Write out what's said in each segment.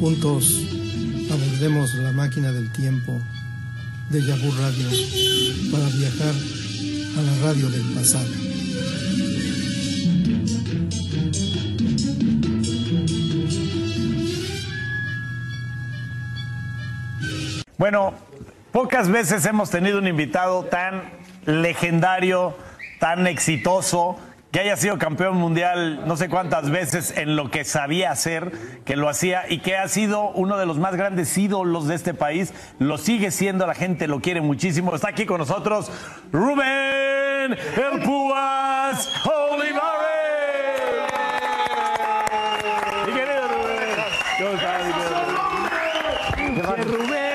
Juntos abordemos la máquina del tiempo de Yahoo Radio para viajar a la radio del pasado. Bueno, pocas veces hemos tenido un invitado tan legendario, tan exitoso, que haya sido campeón mundial no sé cuántas veces en lo que sabía hacer, que lo hacía y que ha sido uno de los más grandes ídolos de este país. Lo sigue siendo, la gente lo quiere muchísimo. Está aquí con nosotros Rubén El Púas Olivares. Mi querido Rubén. ¿Cómo estás, mi querido Rubén? Rubén.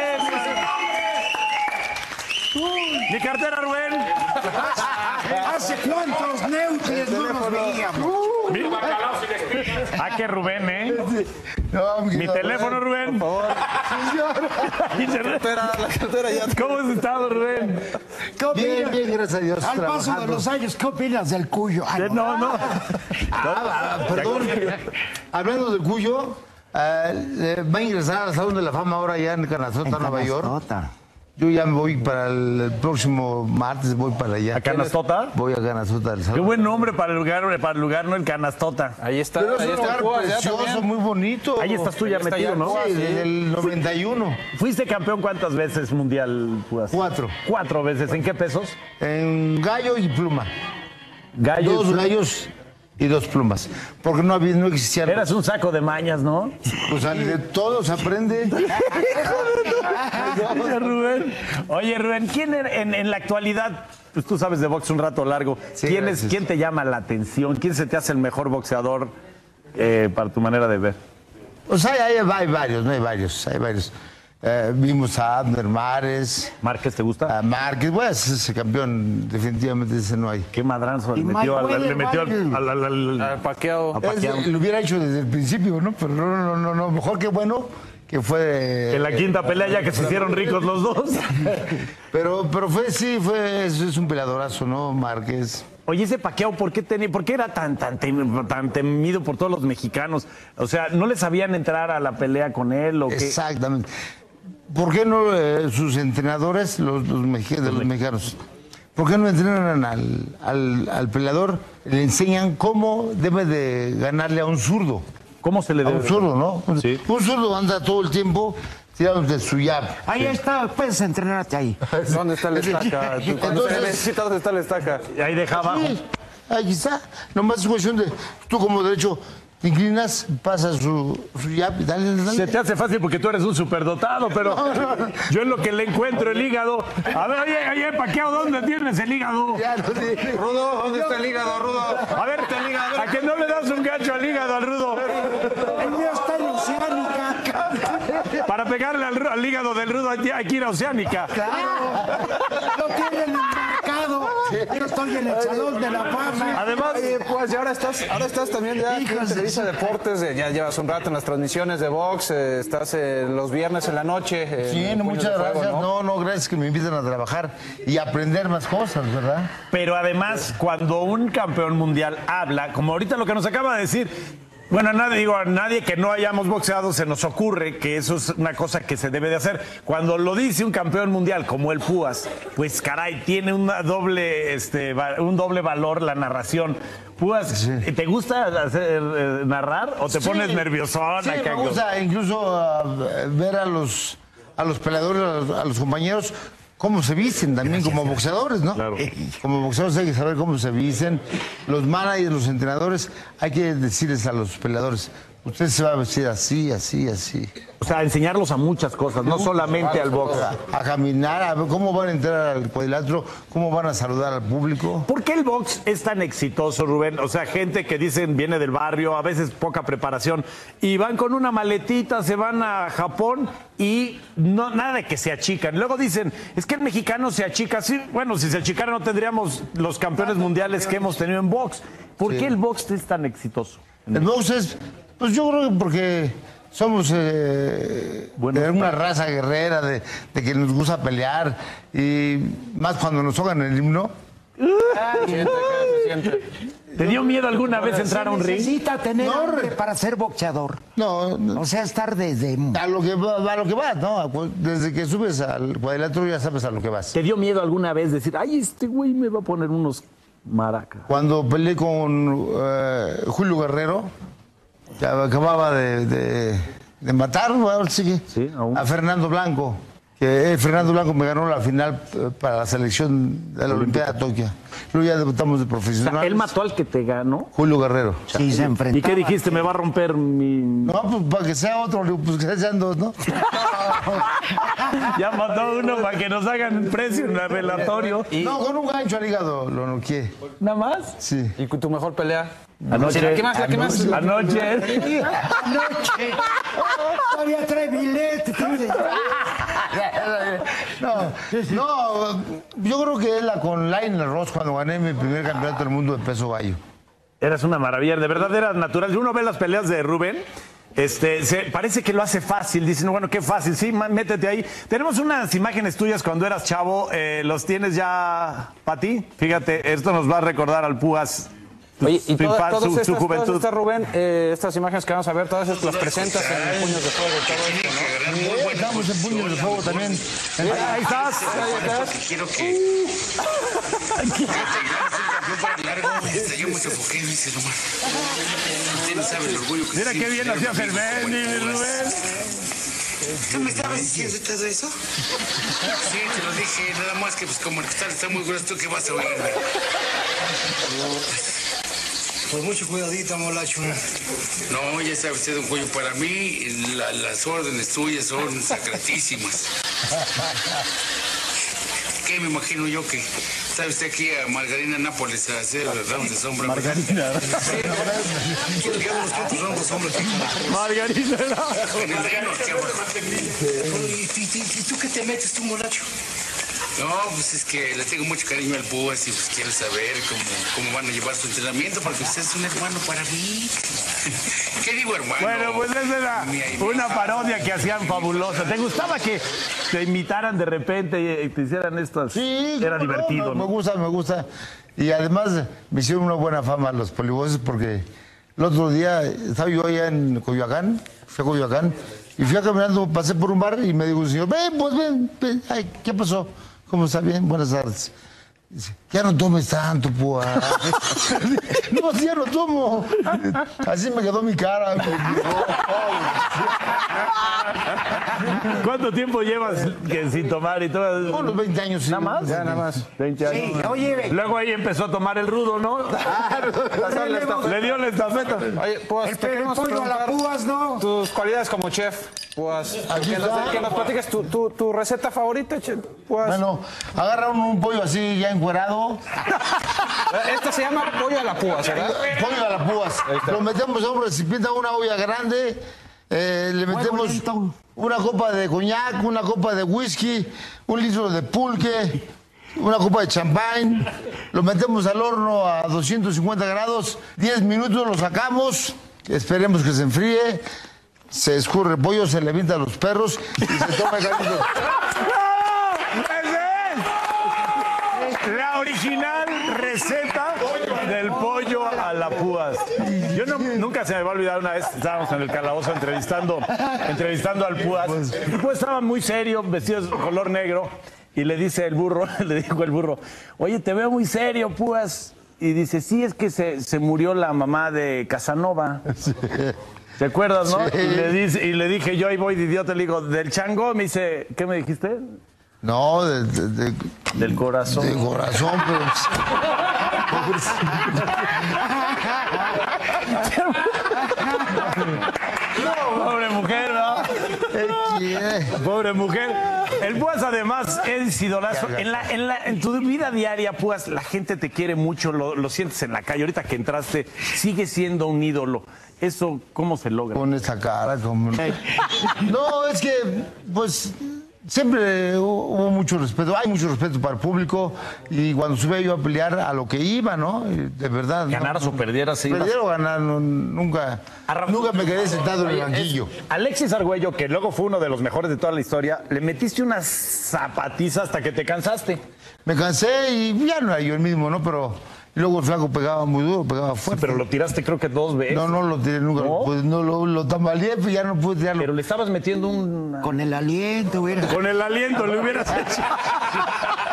Mi cartera, Rubén. ¿Hace cuántos neutres no nos veíamos? Ah, que Rubén, ¿eh? No, Mi teléfono, Rubén. cartera, la cartera ya. ¿Cómo has estado, Rubén? ¿Qué Bien, opinas? bien, gracias a Dios. Al paso de trabajando. los años, ¿qué opinas del cuyo? Ah, No, no. Ah, perdón. Hablando del Cuyo, eh, va a ingresar al Salón de la Fama ahora ya en Canastota, Nueva York. Yo ya me voy para el, el próximo martes, voy para allá. ¿A Canastota? Voy a Canastota del Qué buen nombre para el lugar, para el lugar, ¿no? El Canastota. Ahí está, Pero es ahí un está lugar precioso, muy bonito. Ahí estás tú ya está metido, ya ¿no? Sí, desde el 91. ¿Fuiste campeón cuántas veces mundial, Pudas? Cuatro. Cuatro veces. ¿En qué pesos? En gallo y pluma. Gallo. Dos gallos y dos plumas. Porque no, había, no existían. Eras un saco de mañas, ¿no? Pues de todo se aprende. Oye, Rubén. Oye, Rubén, ¿quién era- en, en la actualidad, pues tú sabes de box un rato largo, Sí, ¿quién, es. ¿quién te llama la atención? ¿Quién se te hace el mejor boxeador eh, para tu manera de ver? O sea, hay, hay varios, no hay varios, hay varios. Eh, vimos a Abner Mares, ¿Márquez te gusta? a Márquez, bueno, ese, ese campeón, definitivamente ese no hay. Qué madranzo le metió, al, le metió al, al- al- al-. Ese lo hubiera hecho desde el principio, ¿no? Pero no, no, no, no, mejor que bueno que fue. En la quinta pelea ya que se hicieron ricos los dos. Pero, pero fue, sí, fue, es, es un peleadorazo, ¿no? Márquez. Oye, ese Paquiao, ¿por qué, tenía, ¿por qué era tan, tan, tem- tan temido por todos los mexicanos? O sea, ¿no les sabían entrar a la pelea con él o qué? Exactamente. ¿Por qué no eh, sus entrenadores, los, los, de mexicanos, por qué no entrenan al, al, al peleador? Le enseñan cómo debe de ganarle a un zurdo. ¿Cómo se le A debe? un zurdo, ¿no? Sí. Un zurdo anda todo el tiempo tirándote su jab. Ahí está, puedes entrenarte ahí. ¿Dónde está la estaca? Cuando se necesita, ¿dónde está la estaca? Ahí deja abajo. Sí, ahí está. Nomás es cuestión de, tú como derecho, inclinas, pasas su, su dale, dale. Se te hace fácil porque tú eres un superdotado, pero yo en lo que le encuentro el hígado. A ver, oye, oye, Paquiao, ¿dónde tienes el hígado? Ya, no tiene- Rudo, ¿dónde está el hígado, Rudo? A ver, ¿a que no le das un gancho al hígado al rudo? El mío está en Oceánica. Para pegarle al, hígado del rudo hay que ir a Oceánica. Lo tienen embarcado. Yo estoy en el Salón de la Fama. Además, Oye, pues y ahora estás, ahora estás también ya en Hijos de Deportes, eh, ya llevas un rato en las transmisiones de box, eh, estás eh, los viernes en la noche. eh, Sí, no, muchas Fuego, gracias. No, no, gracias que me invitan a trabajar y aprender más cosas, ¿verdad? Pero además, cuando un campeón mundial habla, como ahorita lo que nos acaba de decir, bueno, nadie, digo, a nadie que no hayamos boxeado se nos ocurre que eso es una cosa que se debe de hacer. Cuando lo dice un campeón mundial como el Púas, pues caray, tiene una doble, este, un doble valor la narración. Púas, ¿te gusta hacer, eh, narrar o te pones nerviosón? Sí, me gusta incluso ah, ver a los, a los peleadores, a los, a los compañeros, cómo se visten también como boxeadores, ¿no? Claro. Como boxeadores hay que saber cómo se visten. Los managers, los entrenadores, hay que decirles a los peleadores, usted se va a vestir así, así, así. O sea, enseñarlos a muchas cosas, no solamente al box. A caminar, a ver cómo van a entrar al cuadrilátero, cómo van a saludar al público. ¿Por qué el box es tan exitoso, Rubén? O sea, gente que dicen viene del barrio, a veces poca preparación, y van con una maletita, se van a Japón y no, nada de que se achican. Luego dicen, es que el mexicano se achica. Sí, bueno, si se achicara no tendríamos los campeones mundiales que hemos tenido en box. ¿Por qué el box es tan exitoso? El box es, pues yo creo que porque somos eh, Buenos de una raza guerrera, de, de que nos gusta pelear, y más cuando nos tocan el himno. Siente, ¿qué se siente? ¿Te dio miedo alguna vez entrar a un ring? Necesita tener No, hambre para ser boxeador. No, no, O sea, estar desde... a lo que va, a lo que vas, ¿no? Desde que subes al cuadrilátero ya sabes a lo que vas. ¿Te dio miedo alguna vez decir, ay, este güey me va a poner unos maracas? Cuando peleé con eh, Julio Guerrero, acababa de, de- de matar, sí Sí, a Fernando Blanco. Eh, Fernando Blanco me ganó la final eh, para la selección de la Olimpiada de Tokio. Luego ya debutamos de O sea, profesional. él mató al que te ganó. Julio Guerrero. Sí, se enfrentaba. ¿Y qué dijiste? Me va a romper mi. No, pues para que sea otro, pues que sean dos, ¿no? Ya mató uno para que nos hagan precio en el relatorio. No, con un gancho al hígado lo noqué. ¿Nada más? Sí. ¿Y tu mejor pelea? Anoche. ¿La que más? ¿La que más? Anoche. Anoche. Todavía trae billete. No, yo creo que es la con Lionel Ross cuando gané mi primer campeonato del mundo de peso gallo. Eras una maravilla, de verdad eras natural. Uno ve las peleas de Rubén, este, parece que lo hace fácil. Dicen, bueno, qué fácil, sí, métete ahí. Tenemos unas imágenes tuyas cuando eras chavo, eh, ¿los tienes ya para ti? Fíjate, esto nos va a recordar al Púas. Oye, y toda- todas su, estas, su todas estas, Rubén, eh, estas imágenes que vamos a ver, todas estas las presentas en Puños de Fuego, todo esto, ¿no? Estamos en puños de fuego también. Ahí estás. Quiero que. yo me sofoqué, me dice nomás. Usted no sabe el orgullo que Mira qué bien hacía el Pumas. Rubén. ¿Tú me estabas diciendo todo eso? Sí, te lo dije, nada más que pues como el cristal está muy grueso, ¿tú qué vas a oírme? Pues mucho cuidadito, molacho. No, ya sabe usted, don Julio, para mí la- las órdenes tuyas son sacratísimas. ¿Qué me imagino yo que sabe usted aquí a Margarina Nápoles a hacer rounds de sombra? Margarina. Sí, quiero que haga unos cuantos rounds de sombra aquí con- Margarita. con el reno aquí abajo. ¿Y, y- y- y tú qué te metes, tú, molacho? No, pues es que le tengo mucho cariño al Púas y pues quiero saber cómo, cómo van a llevar su entrenamiento porque usted es un hermano para mí. ¿Qué digo, hermano? Bueno, pues esa era una parodia que hacían fabulosa. ¿Te gustaba que te imitaran de repente y te hicieran estas? Sí, Era cómo no, divertido, Me ¿no? gusta, me gusta. Y además me hicieron una buena fama los polivoces porque el otro día estaba yo allá en Coyoacán, fui a Coyoacán, y fui a caminando, pasé por un bar y me dijo un señor, ven, pues ven, ven. Ay, ¿qué pasó? ¿Cómo está? Bien, buenas tardes. Dice, ya no tomes tanto, púa. no, sí, ya no tomo. Así me quedó mi cara. ¿Cuánto tiempo llevas que sin tomar y todo? Unos 20 años. sí. ¿Nada más? Ya, nada más. 20 años. Sí, oye, Luego ahí empezó a tomar el rudo, ¿no? Le dio la estafeta. Oye, pues pollo a la preguntar púas, ¿no? tus cualidades como chef. Pues, que nos, que nos platiques tu, tu, tu receta favorita. Pues, Bueno, agarra un, un pollo así ya encuerado, esta se llama pollo a la púas, ¿verdad? pollo a las púas. Lo metemos a un recipiente, a una olla grande, eh, le metemos una copa de coñac, una copa de whisky, un litro de pulque, una copa de champán, lo metemos al horno a 250 grados, 10 minutos, lo sacamos, esperemos que se enfríe, se escurre el pollo, se le avienta a los perros y se toma el caldo. ¡Ese es! La original receta del pollo a la púas. Yo no- nunca se me va a olvidar una vez, estábamos en el calabozo entrevistando, entrevistando al púas. El púas estaba muy serio, vestido de color negro, y le dice el burro, le dijo el burro, oye, te veo muy serio, púas. Y dice, sí, es que se, se murió la mamá de Casanova. ¿Te acuerdas, no? Sí. Y, le dice, y le dije, yo ahí voy de idiota, le digo, del chango, me dice, ¿qué me dijiste? No, de, de- de- Del corazón. de corazón, pero... Pobre mujer, ¿no? Pobre mujer. El Púas además es idolazo. En, la, en, la, en tu vida diaria, Púas, la gente te quiere mucho, lo, lo sientes en la calle. Ahorita que entraste, sigue siendo un ídolo. ¿Eso cómo se logra? Con esa cara, como... No, es que, pues, siempre hubo mucho respeto, hay mucho respeto para el público y cuando subía yo a pelear a lo que iba, ¿no? Y De verdad. ¿no? Ganaras o perdieras, ibas. Perder o ganar, no, nunca, nunca me quedé sentado en el banquillo. Alexis Argüello, que luego fue uno de los mejores de toda la historia, le metiste una zapatiza hasta que te cansaste. Me cansé y ya no era yo el mismo, ¿no? Pero Y luego el flaco pegaba muy duro, pegaba fuerte. Pero lo tiraste creo que dos veces. No, no lo tiré nunca. ¿No? Pues no lo, lo tambaleé, pues ya no pude tirarlo. Pero le estabas metiendo un... Con el aliento, hubiera. Con el aliento le hubieras hecho.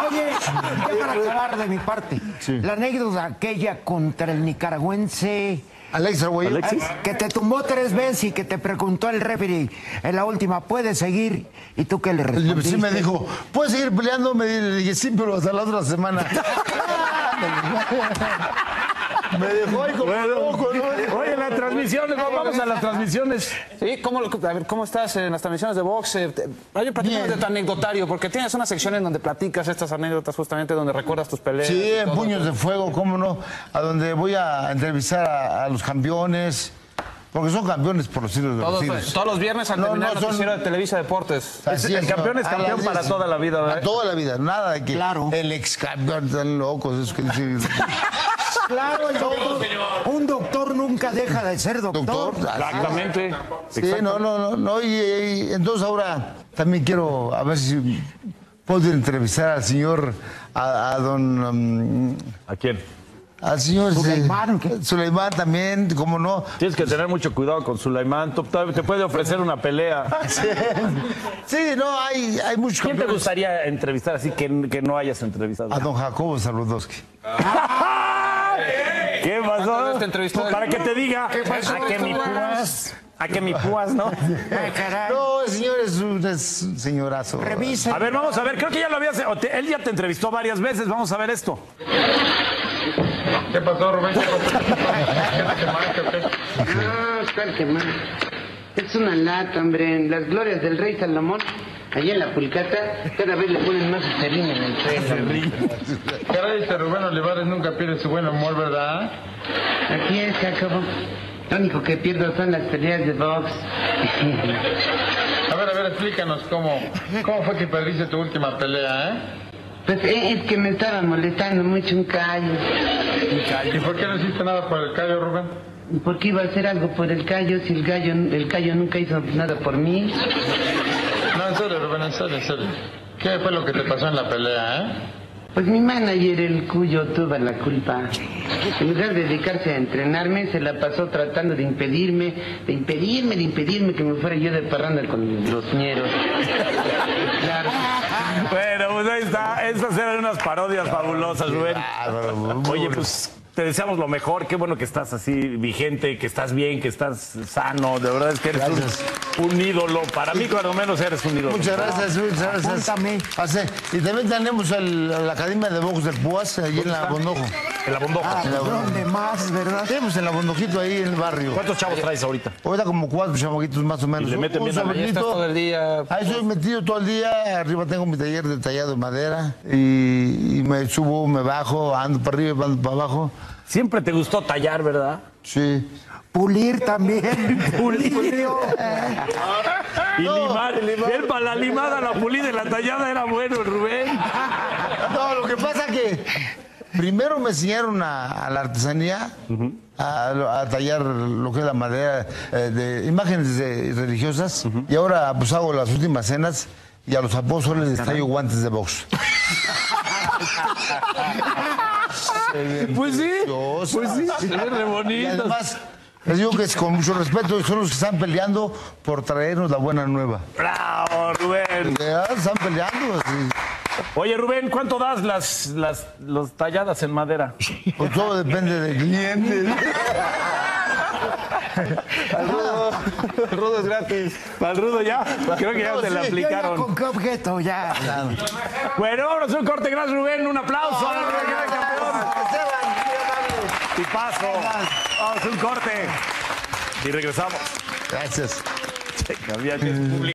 Oye, ya para acabar de mi parte, la anécdota aquella contra el nicaragüense Alex Arguello. Alexis. que te tumbó tres veces y que te preguntó el referee en la última, ¿puedes seguir? ¿Y tú qué le respondiste? Sí me dijo, ¿puedes seguir peleando? Me le dije, sí, pero hasta la otra semana. me dejó ahí como loco, ¿no? Oye, las transmisiones, no, vamos a las transmisiones. Sí, ¿cómo, lo- a ver, ¿cómo estás en las transmisiones de box? Eh, Oye, platícanos de tu anecdotario, porque tienes una sección en donde platicas estas anécdotas justamente, donde recuerdas tus peleas. Sí, en puños de fuego, cómo no, a donde voy a entrevistar a, a los campeones, porque son campeones por los siglos de los Todos, siglos. todos los viernes al No, terminar no, el son- noticiero de Televisa Deportes. Así el campeón es campeón para diez. toda la vida, ¿verdad? Para toda la vida, nada de que Claro. el ex campeón están locos, es que. Claro, el doctor, un doctor nunca deja de ser doctor. doctor. es. Exactamente. Sí, no, no, no, no, y, y entonces ahora también quiero a ver si puedo entrevistar al señor, a, a don, um, ¿A quién? Al señor Suleimán, eh. Suleimán también, cómo no. Tienes que tener mucho cuidado con Sulaimán. Tú- Te puede ofrecer una pelea. Sí, sí, no, hay, hay muchos ¿Quién te gustaría entrevistar así que, que no hayas entrevistado? A don Jacobo Saludowski. ¿Qué pasó? ¿Cuántas veces te entrevistó? Para que te diga pasó, a que mi púas, a que mi púas, ¿no? Ay, caray. No, el señor es un, es un señorazo. Revisa. A ver, vamos a ver, creo que ya lo habías, él ya te entrevistó varias veces, vamos a ver esto. ¿Qué pasó, Rubén? ¿Qué pasó? ¿Qué te quemaste o qué? Ah, ¿cuál? Es una lata, hombre. En las glorias del rey Salomón, allá en la pulcata, cada vez le ponen más serrín en el pelo. Caray, este Rubén Olivares nunca pierde su buen humor, ¿verdad? Aquí es, Jacobo. Lo único que pierdo son las peleas de box. A ver, a ver, explícanos cómo, cómo fue que perdiste tu última pelea, ¿eh? Pues eh, es que me estaba molestando mucho un callo. ¿Y por qué no hiciste nada por el callo, Rubén? ¿Por qué iba a hacer algo por el callo si el gallo, el callo nunca hizo nada por mí? No, en serio, Rubén, en serio, en serio. ¿Qué fue lo que te pasó en la pelea, eh? Pues mi manager, el cuyo, tuvo la culpa. En lugar de dedicarse a entrenarme, se la pasó tratando de impedirme, de impedirme, de impedirme que me fuera yo de parranda con los ñeros. Claro. Bueno, pues ahí está. Esas eran unas parodias fabulosas, Rubén. Oye, pues te deseamos lo mejor. Qué bueno que estás así vigente, que estás bien, que estás sano. De verdad es que eres un, un ídolo. Para mí, cuando menos, eres un ídolo. Muchas gracias, muchas gracias. Apúntame. Y también tenemos el- la Academia de Box del Puas, allí en la Bondojo. En la bomboja. Ah, ¿Dónde más, verdad? Tenemos en la Bondojito ahí en el barrio. ¿Cuántos chavos traes ahorita? Ahorita como cuatro chamaguitos más o menos. Y le meten Un bien a sobrinito. todo el día. Ahí estoy metido todo el día. Arriba tengo mi taller de tallado de madera. Y, y me subo, me bajo, ando para arriba, ando para abajo. Siempre te gustó tallar, ¿verdad? Sí. Pulir también. Pulir. Y limar. Él para la limada, la pulida y la tallada era bueno, el Rubén. No, lo que pasa que primero me enseñaron a, a la artesanía, a, a tallar lo que es la madera eh, de imágenes de- religiosas. Y ahora pues hago las últimas cenas y a los apóstoles les traigo guantes de box. Pues sí. Pues sí. Se ve re Y bonito. además, les digo que es con mucho respeto, son los que están peleando por traernos la buena nueva. Bravo, Rubén. Están peleando. así. Oye, Rubén, ¿cuánto das las, las los talladas en madera? Pues todo depende del cliente. El rudo es gratis. Para el rudo ya. Creo que ya la sí, ya aplicaron. ¿Con qué objeto? Ya. Bueno, vámonos un corte. Gracias, Rubén. Un aplauso. gran campeón. Tipazo. Vamos a un corte. Y regresamos. Gracias. Había que.